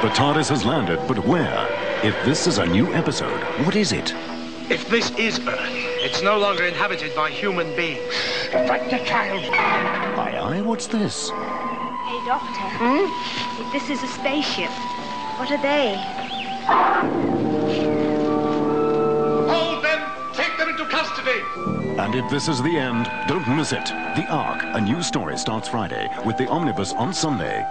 The TARDIS has landed, but where? If this is a new episode, what is it? If this is Earth, it's no longer inhabited by human beings. Like the child. Aye, aye, what's this? Hey, Doctor. Hmm? If this is a spaceship, what are they? Hold them! Take them into custody! And if this is the end, don't miss it. The Ark, a new story starts Friday with the Omnibus on Sunday.